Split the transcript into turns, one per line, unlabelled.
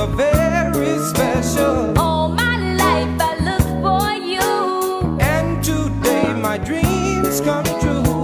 are very special.
All my life I for you.
And today my dreams come true.